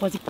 버직